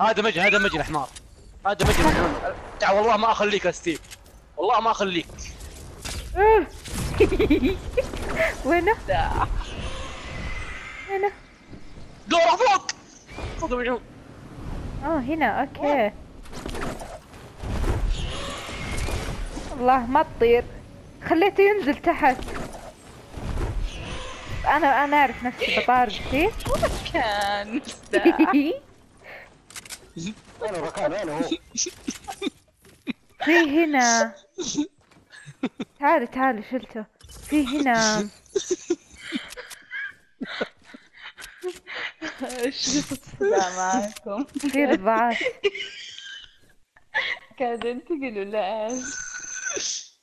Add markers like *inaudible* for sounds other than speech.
هذا مجي هذا مجي الحمار هذا مجي مجنون. تعال والله ما أخليك يا ستيف. والله ما أخليك. *laughs* وينه؟ وينه؟ دورة فوق. فوق يا مجنون. آه هنا okay. الله ما تطير. خليته ينزل تحت. أنا أنا أعرف نفسي بطارد *laughs* فيه كان. *laughs* أنا أنا هو. في هنا. تعالي تعالي شلته. في هنا. شو الصداع معاكم في رضعات قاعد انتقل ولا إيش